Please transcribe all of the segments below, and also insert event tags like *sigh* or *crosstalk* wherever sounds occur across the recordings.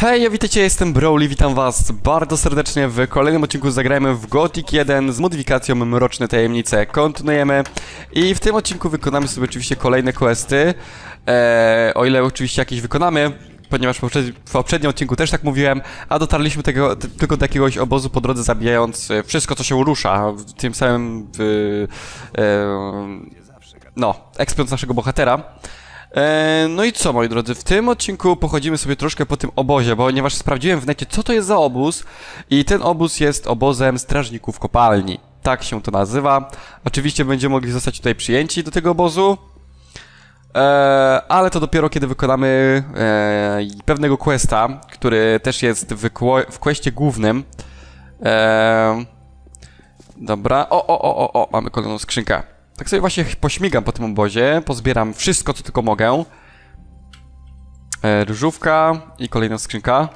Hej, ja witajcie, jestem Broly, witam was bardzo serdecznie w kolejnym odcinku Zagrajmy w Gothic 1 z modyfikacją Mroczne Tajemnice. Kontynuujemy i w tym odcinku wykonamy sobie oczywiście kolejne questy, e, o ile oczywiście jakieś wykonamy, ponieważ w, poprzednim- odcinku też tak mówiłem, a dotarliśmy tego, tylko do jakiegoś obozu po drodze zabijając e, wszystko co się rusza, tym samym e, no, ekspiąc naszego bohatera. E, no i co, moi drodzy, w tym odcinku pochodzimy sobie troszkę po tym obozie, ponieważ sprawdziłem w necie, co to jest za obóz i ten obóz jest obozem strażników kopalni. Tak się to nazywa. Oczywiście będziemy mogli zostać tutaj przyjęci do tego obozu, e, ale to dopiero kiedy wykonamy e, pewnego questa, który też jest w, w questie głównym. Dobra, o, o, o, o, o, mamy kolejną skrzynkę. Tak sobie właśnie pośmigam po tym obozie, pozbieram wszystko, co tylko mogę. E, różówka i kolejna skrzynka.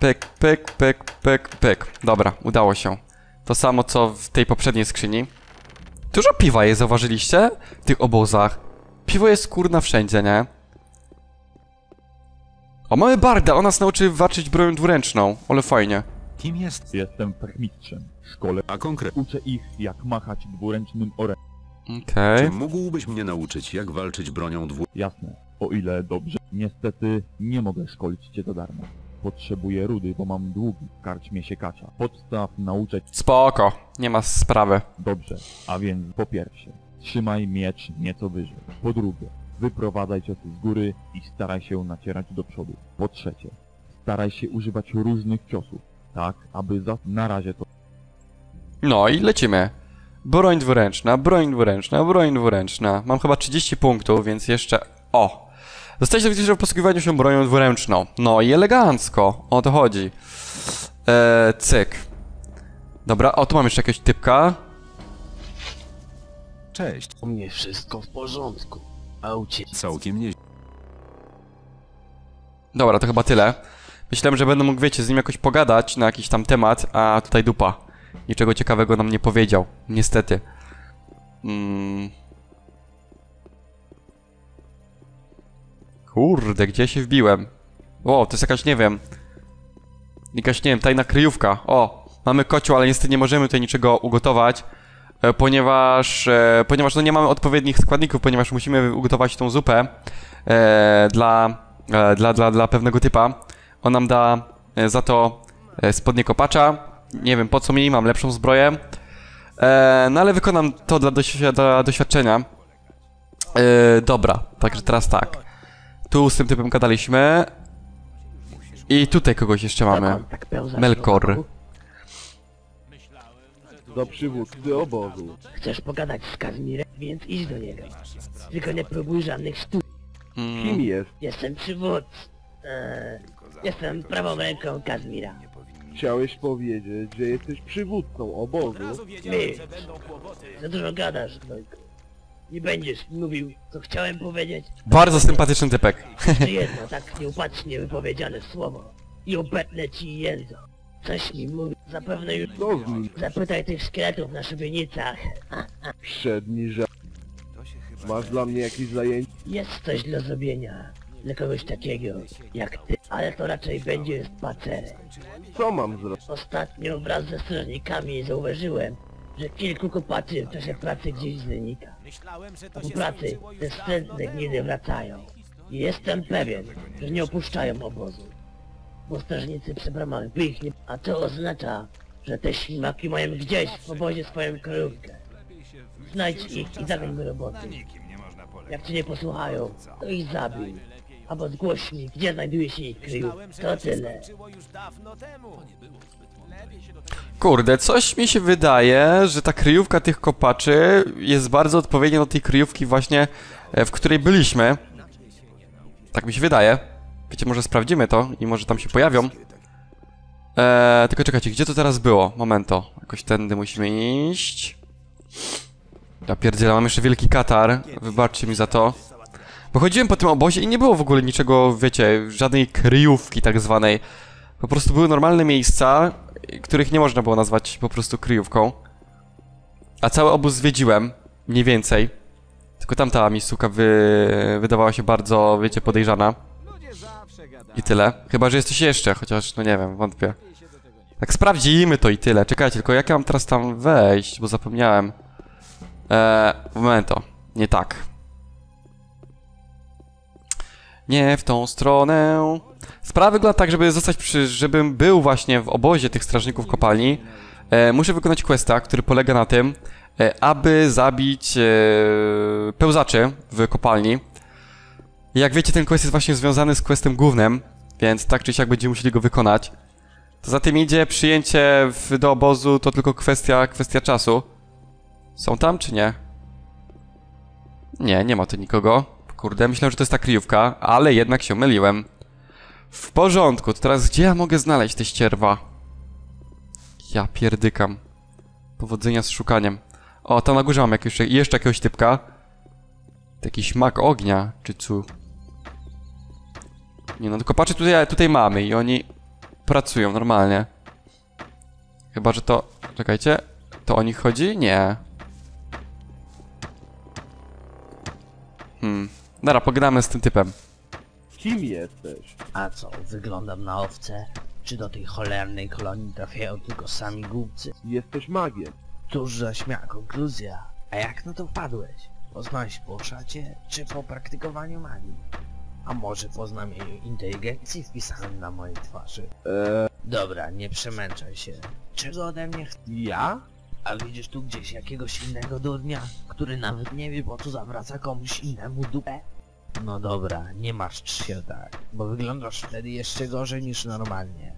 Pyk, pyk, pyk, pyk, pyk. Dobra, udało się. To samo, co w tej poprzedniej skrzyni. Dużo piwa jest, zauważyliście? W tych obozach. Piwo jest kurna wszędzie, nie? O, mamy Barda, on nas nauczy walczyć bronią dwuręczną. Ale fajnie. Kim jest? Jestem fachmistrzem. Szkole A konkretnie, uczę ich, jak machać dwuręcznym orężem. Okej. czy mógłbyś mnie nauczyć, jak walczyć bronią dwu... Jasne, o ile dobrze. Niestety nie mogę szkolić cię za darmo. Potrzebuję rudy, bo mam długi w karczmie siekacza. Podstaw nauczę cię Spoko, nie ma sprawy. dobrze. A więc po pierwsze, trzymaj miecz nieco wyżej. Po drugie, wyprowadzaj ciosy z góry i staraj się nacierać do przodu. Po trzecie, staraj się używać różnych ciosów, tak aby za... Na razie to No i lecimy. Broń dwuręczna, broń dwuręczna, broń dwuręczna. Mam chyba 30 punktów, więc jeszcze... O! Zostajecie widzicie w posługiwaniu się bronią dwuręczną. No i elegancko. O to chodzi. Eee, cyk. Dobra, o tu mam jeszcze jakiegoś typka. Cześć. U mnie wszystko w porządku. A u ciebie? Całkiem nie... Dobra, to chyba tyle. Myślałem, że będę mógł, wiecie, z nim jakoś pogadać na jakiś tam temat, a tutaj dupa. Niczego ciekawego nam nie powiedział. Niestety. Mm. Kurde, gdzie się wbiłem? O, to jest jakaś, nie wiem... Jakaś, nie wiem, tajna kryjówka. O, mamy kocioł, ale niestety nie możemy tutaj niczego ugotować, e, ponieważ, e, ponieważ no nie mamy odpowiednich składników, ponieważ musimy ugotować tą zupę e, dla, dla, dla, dla pewnego typa. On nam da za to spodnie kopacza. Nie wiem po co mi, mam lepszą zbroję. E, no ale wykonam to dla, doświ- dla doświadczenia. E, dobra, także teraz tak. Tu z tym typem gadaliśmy. I tutaj kogoś jeszcze mamy. Dokąd tak pełzasz Melkor. do przywódcy obozu. Chcesz pogadać z Kazmirem, więc idź do niego. Tylko nie próbuj żadnych sztuk. Mm, jest? Jestem przywódcą. Eee, jestem prawą ręką Kazmira. Chciałeś powiedzieć, że jesteś przywódcą obozu? Ty, za dużo gadasz, Dojku. Nie będziesz mówił, co chciałem powiedzieć. bardzo sympatyczny typek. Jeszcze *laughs* jedno tak nieupatrznie wypowiedziane słowo. I obetnę ci język. Coś mi mówi, zapewne już... Co z nim? Zapytaj tych szkieletów na szubienicach. Przedni żart. Masz dla mnie jakieś zajęcie? Jest coś do zrobienia dla kogoś takiego jak ty, ale to raczej będzie spacerem. Co mam zrobić? Ostatnio wraz ze strażnikami zauważyłem, że kilku kopaczy w czasie pracy gdzieś znika. A po pracy te wstrętne gnidy wracają. I jestem pewien, że nie opuszczają obozu. Bo strażnicy przy bramach by ich nie... A to oznacza, że te ślimaki mają gdzieś w obozie swoją kryjówkę. Znajdź ich i zagoń do roboty. Jak cię nie posłuchają, to ich zabij. Albo zgłoś mi, gdzie znajduje się ich kryjówka. To tyle. Kurde, coś mi się wydaje, że ta kryjówka tych kopaczy jest bardzo odpowiednia do tej kryjówki właśnie, e, w której byliśmy. Tak mi się wydaje. Wiecie, może sprawdzimy to i może tam się pojawią. Eee, tylko czekajcie, gdzie to teraz było? Momento. Jakoś tędy musimy iść. Ja pierdzielę, mam jeszcze wielki katar. Wybaczcie mi za to. Bo chodziłem po tym obozie i nie było w ogóle niczego, wiecie, żadnej kryjówki tak zwanej. Po prostu były normalne miejsca, których nie można było nazwać po prostu kryjówką. A cały obóz zwiedziłem, mniej więcej. Tylko tamta miejscówka wy... wydawała się bardzo, wiecie, podejrzana. I tyle. Chyba, że jesteś jeszcze, chociaż, no nie wiem, wątpię. Tak sprawdzimy to i tyle. Czekajcie, tylko jak ja mam teraz tam wejść, bo zapomniałem. Eee, momento. Nie tak. Nie w tą stronę. Sprawa wygląda tak, żeby zostać przy, żebym był właśnie w obozie tych strażników kopalni. E, muszę wykonać questa, który polega na tym, e, aby zabić e, pełzaczy w kopalni. Jak wiecie, ten quest jest właśnie związany z questem głównym, więc tak czy siak będziemy musieli go wykonać. To za tym idzie przyjęcie w, do obozu, to tylko kwestia, kwestia czasu. Są tam czy nie? Nie, nie ma tu nikogo. Kurde, myślałem, że to jest ta kryjówka, ale jednak się myliłem. W porządku, to teraz gdzie ja mogę znaleźć te ścierwa? Ja pierdykam. Powodzenia z szukaniem. O, tam na górze mam jakieś, jeszcze jakiegoś typka. Jakiś mak ognia, czy co? Nie no, tylko patrzę tutaj, tutaj mamy i oni pracują normalnie. Chyba, że to... Czekajcie. To o nich chodzi? Nie. Hmm. Dobra, pogadamy z tym typem. Kim jesteś? A co, wyglądam na owce? Czy do tej cholernej kolonii trafiają tylko sami głupcy? Jesteś magiem. Cóż za śmiała konkluzja. A jak na to wpadłeś? Poznałeś po szacie, czy po praktykowaniu magii? A może po znamieniu inteligencji wpisanym na mojej twarzy? Eee, Dobra, nie przemęczaj się. Czego ode mnie ch... ja? A widzisz tu gdzieś jakiegoś innego durnia, który nawet nie wie po co zawraca komuś innemu dupę? No dobra, nie martw się tak, bo wyglądasz wtedy jeszcze gorzej niż normalnie.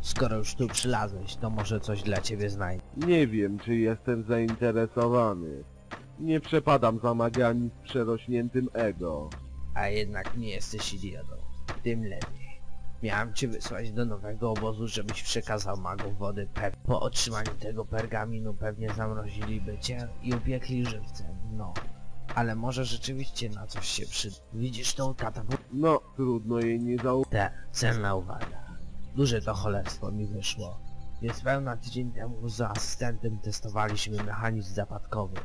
Skoro już tu przylazłeś, to może coś dla ciebie znajdę. Nie wiem, czy jestem zainteresowany. Nie przepadam za magiami z przerośniętym ego. A jednak nie jesteś idiotą. Tym lepiej. Miałem cię wysłać do nowego obozu, żebyś przekazał magom wody pep. Po otrzymaniu tego pergaminu pewnie zamroziliby cię i upiekli żywcem, no. Ale może rzeczywiście na coś się przyda. Widzisz tą katapultę? No, trudno jej nie zauważyć. Te, cenna uwaga. Duże to cholerstwo mi wyszło. Niespełna tydzień temu z asystentem testowaliśmy mechanizm zapadkowy.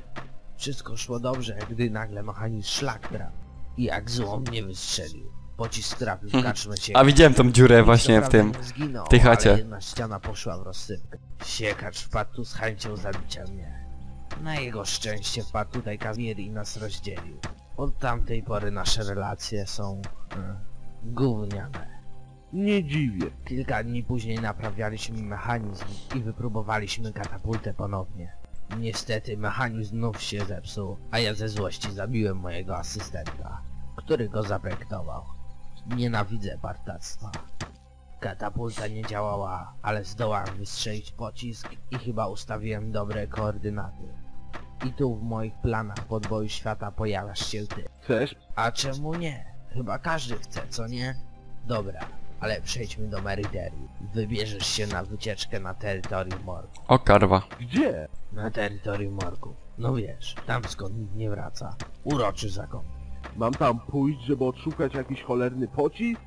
Wszystko szło dobrze, gdy nagle mechanizm szlak brał. I jak złom mnie wystrzelił. Pocisk trafił w karczmę się. A widziałem tą dziurę właśnie w tym. Zginął, w tej chacie. Jedna ściana poszła w rozsypkę. Siekacz wpadł tu z chęcią zabicia mnie. Na jego szczęście wpadł tutaj Kazimir i nas rozdzielił. Od tamtej pory nasze relacje są... Hmm, gówniane. Nie dziwię. Kilka dni później naprawialiśmy mechanizm i wypróbowaliśmy katapultę ponownie. Niestety mechanizm znów się zepsuł, a ja ze złości zabiłem mojego asystenta, który go zaprojektował. Nienawidzę partactwa. Katapulta nie działała, ale zdołałem wystrzelić pocisk i chyba ustawiłem dobre koordynaty. I tu w moich planach podboju świata pojawiasz się ty. Chcesz? A czemu nie? Chyba każdy chce, co nie? Dobra, ale przejdźmy do meryderii. Wybierzesz się na wycieczkę na terytorium morgu. O karwa. Gdzie? Na terytorium morgu. No wiesz, tam skąd nikt nie wraca. Uroczy zakon. Mam tam pójść, żeby odszukać jakiś cholerny pocisk?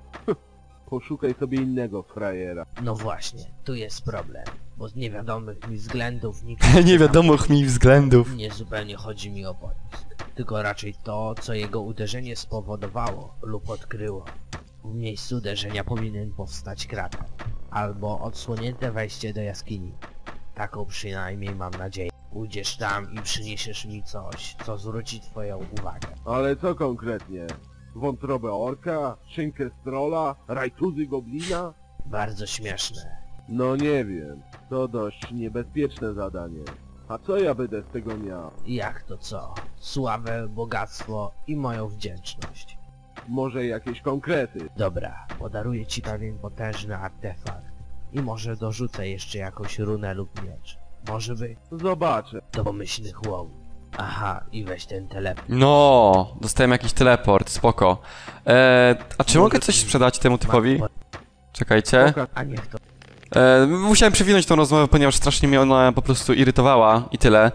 Poszukaj sobie innego frajera. No właśnie, tu jest problem. Bo z niewiadomych mi względów nikt *laughs* nie wiadomo mi względów. Nie zupełnie chodzi mi o pocisk. Tylko raczej to, co jego uderzenie spowodowało lub odkryło. W miejscu uderzenia powinien powstać krater. Albo odsłonięte wejście do jaskini. Taką przynajmniej mam nadzieję. Pójdziesz tam i przyniesiesz mi coś, co zwróci twoją uwagę. Ale co konkretnie? Wątrobę orka? Szynkę strola? Rajtuzy goblina? Bardzo śmieszne. No nie wiem. To dość niebezpieczne zadanie. A co ja będę z tego miał? Jak to co? Sławę, bogactwo i moją wdzięczność. Może jakieś konkrety? Dobra, podaruję ci pewien potężny artefakt. I może dorzucę jeszcze jakąś runę lub miecz. Może być Zobaczę. do pomyślnych łowów. Aha, i weź ten telefon. No, dostałem jakiś teleport, spoko. E, a czy mogę coś sprzedać temu typowi? Czekajcie. A niech to... E, musiałem przewinąć tą rozmowę, ponieważ strasznie mnie ona po prostu irytowała i tyle.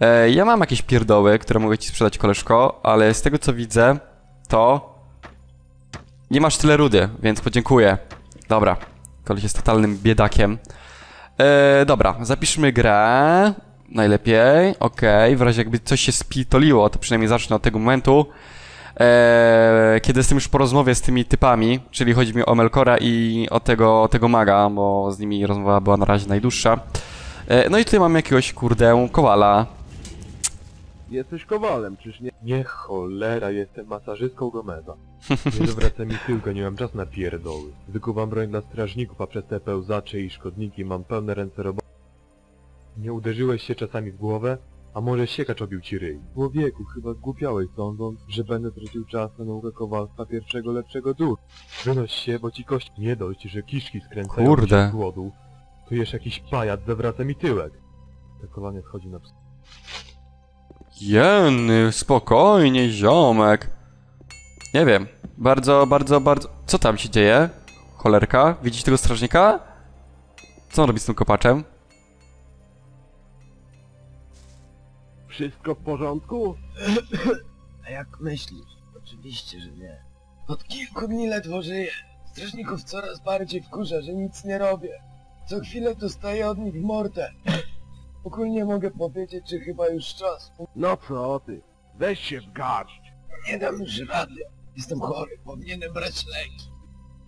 E, ja mam jakieś pierdoły, które mogę ci sprzedać, koleżko, ale z tego co widzę, to nie masz tyle rudy, więc podziękuję. Dobra, koleś jest totalnym biedakiem. E, dobra, zapiszmy grę. Najlepiej, okej, w razie jakby coś się spitoliło, to przynajmniej zacznę od tego momentu. E, kiedy jestem już po rozmowie z tymi typami, czyli chodzi mi o Melkora i o tego, o tego maga, bo z nimi rozmowa była na razie najdłuższa. E, no i tutaj mam jakiegoś, kurde, kowala. Jesteś kowalem, czyż nie? Nie cholera, jestem masażystką Gomeza. *laughs* Nie zawraca mi tyłka, nie mam czasu na pierdoły. Wykuwam broń dla strażników, a przez te pełzacze i szkodniki mam pełne ręce roboty. Nie uderzyłeś się czasami w głowę? A może siekacz obił ci ryj? Człowieku, chyba zgłupiałeś sądząc, że będę tracił czas na naukę kowalstwa pierwszego lepszego dur. Wynoś się, bo ci kości... Nie dość, że kiszki skręcają Kurde. się z głodu, to jeszcze jakiś pajac zawraca mi tyłek. To kolanie schodzi na ps... Jeny, spokojnie, ziomek. Nie wiem. Bardzo, bardzo, bardzo... Co tam się dzieje? Cholerka? Widzisz tego strażnika? Co on robi z tym kopaczem? Wszystko w porządku? A jak myślisz? Oczywiście, że nie. Od kilku dni ledwo żyję. Strażników coraz bardziej wkurza, że nic nie robię. Co chwilę dostaję od nich w mordę. Ogólnie mogę powiedzieć, że chyba już czas. No co ty? Weź się w garść. Nie dam już rady. Jestem chory, powinienem brać leki.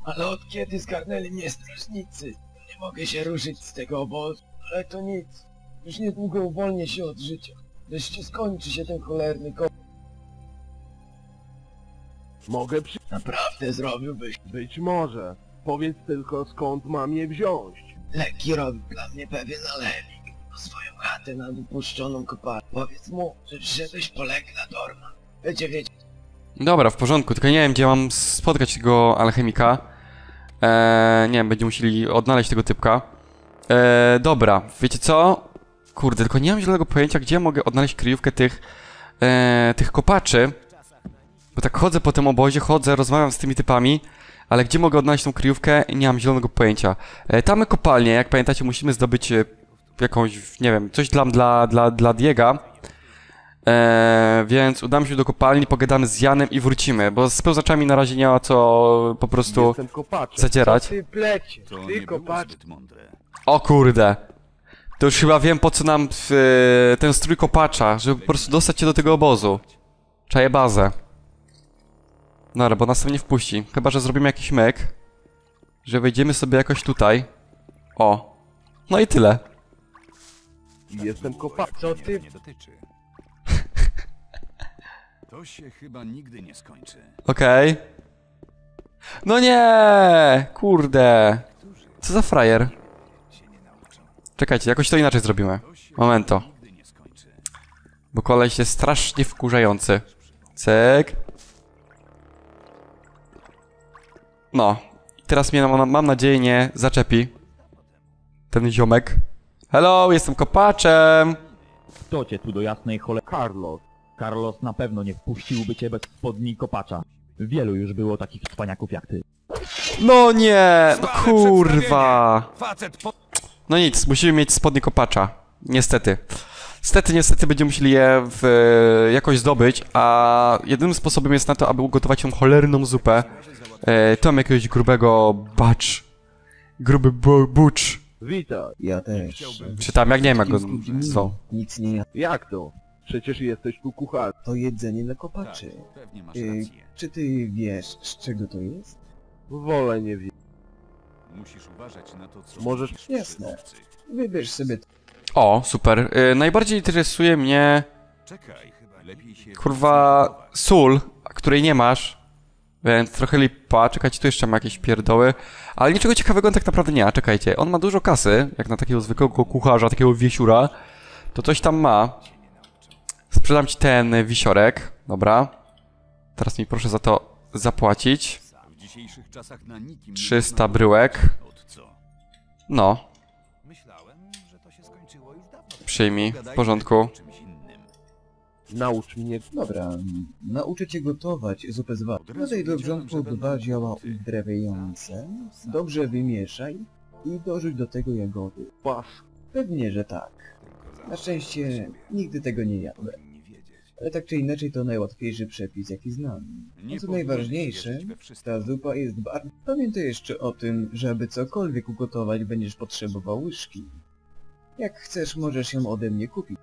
Ale od kiedy zgarnęli mnie strażnicy, nie mogę się ruszyć z tego obozu. Ale to nic. Już niedługo uwolnię się od życia. Wreszcie skończy się ten cholerny ko... Mogę przy... Naprawdę zrobiłbyś. Być może. Powiedz tylko skąd mam je wziąć. Leki robi dla mnie pewien alechnik. O swoją chatę nad upuszczoną kopalnią. Powiedz mu, że przyszedłeś po lek dla Dorma. Będzie wiedział. Dobra, w porządku, tylko nie wiem, gdzie mam spotkać tego alchemika. Eee, nie wiem, będziemy musieli odnaleźć tego typka. Eee, dobra, wiecie co? Kurde, tylko nie mam zielonego pojęcia, gdzie mogę odnaleźć kryjówkę tych, eee, tych kopaczy. Bo tak chodzę po tym obozie, chodzę, rozmawiam z tymi typami, ale gdzie mogę odnaleźć tą kryjówkę? Nie mam zielonego pojęcia. E, tam my kopalnie, jak pamiętacie, musimy zdobyć e, jakąś, nie wiem, coś dla, dla, dla, dla Diega. Eee, więc udamy się do kopalni, pogadamy z Janem i wrócimy, bo z pełzaczami na razie nie ma co po prostu Jestem kopaczem. zadzierać. Ty plecie, To ty nie było kopacz. zbyt mądre. O kurde. To już chyba wiem po co nam e, ten strój kopacza, żeby po prostu dostać się do tego obozu. Czaję bazę. Dobra, bo nas tam nie wpuści. Chyba, że zrobimy jakiś myk. Że wejdziemy sobie jakoś tutaj. O. No i tyle. Jestem kopaczem. Co ty? *laughs* To się chyba nigdy nie skończy. Okej. No nie! Kurde. Co za frajer? Czekajcie, jakoś to inaczej zrobimy. Momento. Bo koleś jest strasznie wkurzający. Cyk. No. I Teraz mnie, mam, mam nadzieję, nie zaczepi. Ten ziomek. Hello, jestem kopaczem. Kto cię tu do jasnej cholery? Carlos. Carlos na pewno nie wpuściłby cię bez spodni kopacza. Wielu już było takich cwaniaków jak ty. No nie, no kurwa. No nic, musimy mieć spodnie kopacza. Niestety. Niestety, niestety będziemy musieli je w, jakoś zdobyć, a jedynym sposobem jest na to, aby ugotować tą cholerną zupę. E, to mam jakiegoś grubego bacz. Gruby bu bucz. Witaj. Ja też. Czy tam, jak nie wiem jak go zwał. Nic nie ja. Jak to? Przecież jesteś tu kucharzem. To jedzenie dla kopaczy. Pewnie masz Y, rację. czy ty wiesz, z czego to jest? Wolę nie wiedzieć. Musisz uważać na to, co Możesz- Jasne. Wybierz sobie to. O, super. E, najbardziej interesuje mnie, Czekaj, chyba lepiej się... kurwa, sól, której nie masz. Więc trochę lipa. Czekajcie, tu jeszcze ma jakieś pierdoły. Ale niczego ciekawego on tak naprawdę nie ma. Czekajcie, on ma dużo kasy, jak na takiego zwykłego kucharza, takiego wiesiura. To coś tam ma. Sprzedam ci ten wisiorek. Dobra. Teraz mi proszę za to zapłacić. W dzisiejszych czasach na nikim... nie 300 można bryłek. No, Myślałem, że to się skończyło już dawno. przyjmij. W porządku. Naucz mnie. Dobra, nauczę cię gotować zupę z razu Dodaj do wrzątku dwa zioła kłopoty. uzdrawiające, dobrze wymieszaj i dorzuć do tego jagody. Pas. Pewnie, że tak. Na szczęście nigdy tego nie jadłem. Ale tak czy inaczej to najłatwiejszy przepis jaki znam. A co najważniejsze, ta zupa jest bardzo... Pamiętaj jeszcze o tym, że aby cokolwiek ugotować będziesz potrzebował łyżki. Jak chcesz, możesz ją ode mnie kupić.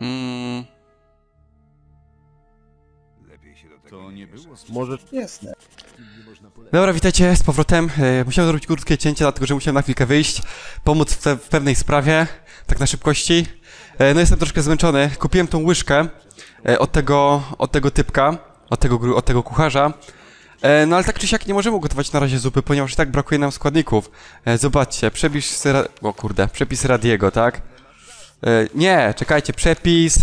Mm, Lepiej się do tego To nie było... Możesz... Jasne. Dobra, witajcie z powrotem. E, Musiałem zrobić krótkie cięcie, dlatego że musiałem na chwilkę wyjść, pomóc w, te, w pewnej sprawie, tak na szybkości. E, No jestem troszkę zmęczony. Kupiłem tą łyżkę e, od tego, od tego typka, od tego, od tego kucharza. E, No ale tak czy siak nie możemy ugotować na razie zupy, ponieważ i tak brakuje nam składników. Zobaczcie, przepis... Ra... O kurde, przepis Radiego, tak? Nie, czekajcie, przepis...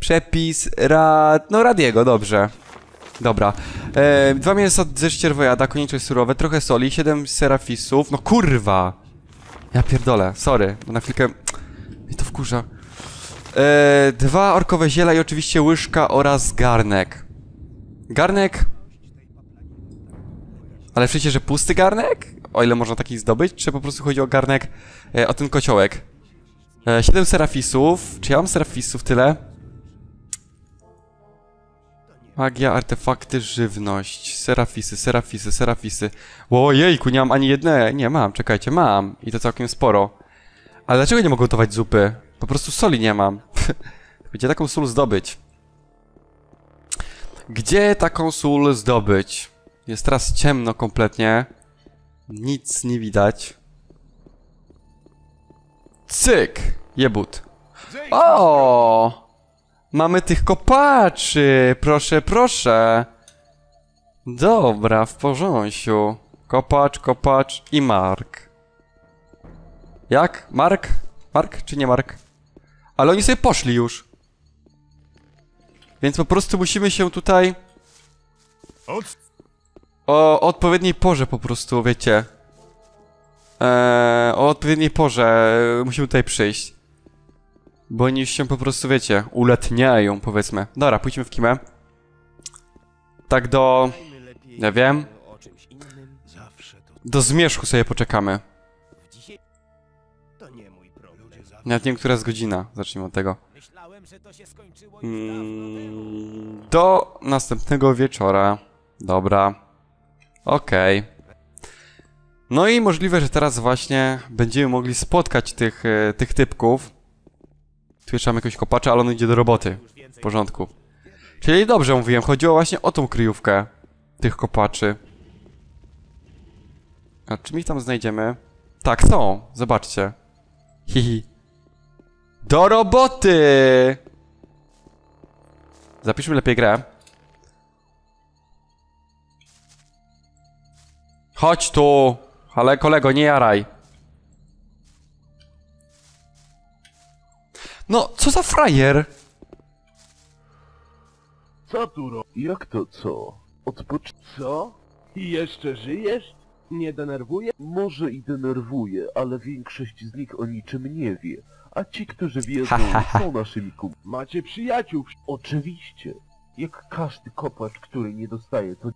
Przepis Rad... No Radiego, dobrze. Dobra. Dwa mięsa ze ścierwojada, konieczność surowe, trochę soli, siedem serafisów. No kurwa! Ja pierdolę, sorry, bo na chwilkę... Mnie to wkurza. E, dwa orkowe ziela i oczywiście łyżka oraz garnek. Garnek... Ale przecież, że pusty garnek? O ile można taki zdobyć? Czy po prostu chodzi o garnek, e, o ten kociołek? E, siedem serafisów. Czy ja mam serafisów tyle? Magia, artefakty, żywność. Serafisy, serafisy, serafisy. Ojejku, nie mam ani jednej. Nie, mam, czekajcie, mam. I to całkiem sporo. Ale dlaczego nie mogę gotować zupy? Po prostu soli nie mam. *laughs* Gdzie taką sól zdobyć? Gdzie taką sól zdobyć? Jest teraz ciemno kompletnie. Nic nie widać. Cyk! Jebut. O! Mamy tych kopaczy! Proszę, proszę! Dobra, w porządku. Kopacz, kopacz i Mark. Jak? Mark? Mark czy nie Mark? Ale oni sobie poszli już. Więc po prostu musimy się tutaj... O odpowiedniej porze po prostu, wiecie. Eee, o odpowiedniej porze musimy tutaj przyjść. Bo oni już się po prostu, wiecie, uletniają, powiedzmy. Dobra, pójdźmy w kimę. Tak do... Nie wiem. Do zmierzchu sobie poczekamy. Nawet nie wiem, która jest godzina. Zacznijmy od tego. Mm, do następnego wieczora. Dobra. Okej. No i możliwe, że teraz właśnie będziemy mogli spotkać tych, e, tych typków. Tu jeszcze mam jakiegoś kopacza, ale on idzie do roboty. W porządku. Czyli dobrze mówiłem, chodziło właśnie o tą kryjówkę tych kopaczy. A czy ich tam znajdziemy? Tak, są. Zobaczcie. Hihi. Do roboty! Zapiszmy lepiej grę. Chodź tu! Ale kolego, nie jaraj. No, co za frajer? Co tu ro... Jak to co? Odpocz... Co? I jeszcze żyjesz? Nie denerwuje? Może i denerwuje, ale większość z nich o niczym nie wie. A ci, którzy wiedzą, są naszymi kum... Macie przyjaciół? Oczywiście. Jak każdy kopacz, który nie dostaje, to...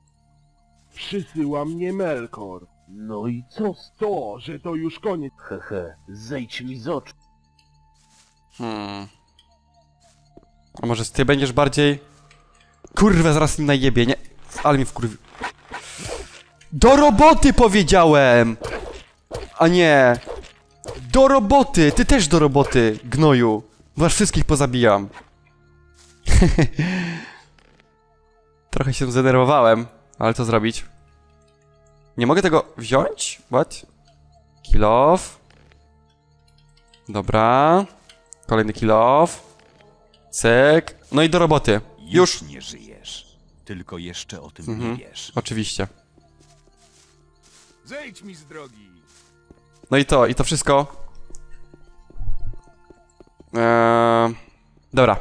Przysyła mnie Melkor. No i co z to, że to już koniec? Hehe, zejdź mi z oczu. Hmm. A może ty będziesz bardziej... Kurwa, zaraz im najebie, nie? Ale mi wkurwi... Do roboty powiedziałem! A nie! Do roboty! Ty też do roboty, gnoju! Was wszystkich pozabijam. *laughs* Trochę się zdenerwowałem, ale co zrobić? Nie mogę tego wziąć? What? Kill off. Dobra. Kolejny kill off. Cyk. No i do roboty. Już. nie żyjesz. Tylko jeszcze o tym Mhm. nie wiesz. Oczywiście. Zejdź mi z drogi! No i to, i to wszystko. Eee, dobra.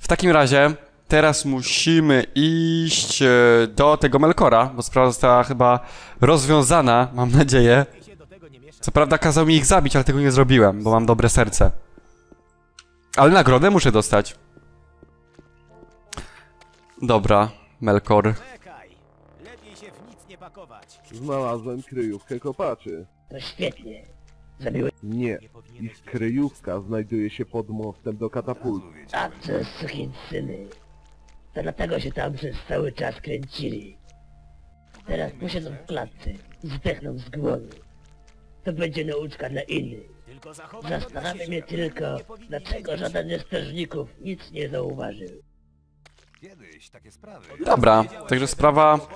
W takim razie teraz musimy iść e, do tego Melkora, bo sprawa została chyba rozwiązana, mam nadzieję. Co prawda kazał mi ich zabić, ale tego nie zrobiłem, bo mam dobre serce. Ale nagrodę muszę dostać. Dobra, Melkor. Znalazłem kryjówkę kopaczy. To świetnie. Zabiłeś... Nie, ich kryjówka znajduje się pod mostem do katapultu. A co syny. To dlatego się tam przez cały czas kręcili. Teraz posiedzą w klatce i zdechną z głodu. To będzie nauczka dla innych. Zastanawia mnie tylko, dlaczego żaden ze strażników nic nie zauważył. Dobra, także sprawa...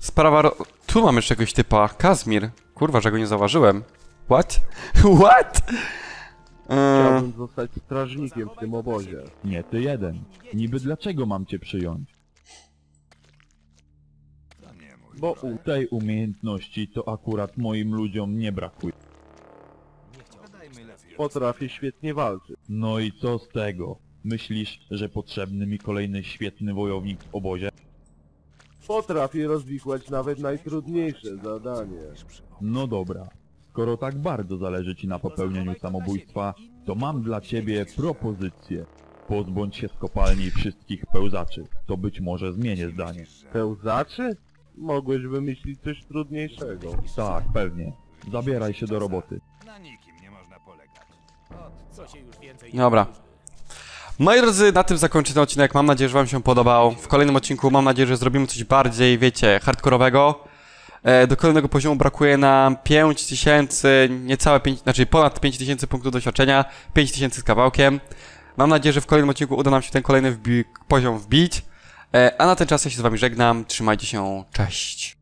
Sprawa... ro- Tu mam jeszcze jakiegoś typa. Kazmir. Kurwa, że go nie zauważyłem. What? *laughs* What? Eee, Chciałbym zostać strażnikiem w tym obozie. Nie ty jeden. Niby dlaczego mam cię przyjąć? Bo u tej umiejętności to akurat moim ludziom nie brakuje. Potrafię świetnie walczyć. No i co z tego? Myślisz, że potrzebny mi kolejny świetny wojownik w obozie? Potrafię rozwikłać nawet najtrudniejsze zadanie. No dobra. Skoro tak bardzo zależy ci na popełnieniu samobójstwa, to mam dla ciebie propozycję. Pozbądź się z kopalni wszystkich pełzaczy. To być może zmienię zdanie. Pełzaczy? Mogłeś wymyślić coś trudniejszego. Tak, pewnie. Zabieraj się do roboty. Dobra. Moi drodzy, na tym zakończę ten odcinek. Mam nadzieję, że wam się podobał. W kolejnym odcinku mam nadzieję, że zrobimy coś bardziej, wiecie, hardkorowego. E, do kolejnego poziomu brakuje nam 5000, niecałe 5, znaczy ponad 5000 punktów doświadczenia, 5000 z kawałkiem. Mam nadzieję, że w kolejnym odcinku uda nam się ten kolejny wbi poziom wbić. E, a na ten czas ja się z wami żegnam. Trzymajcie się, cześć.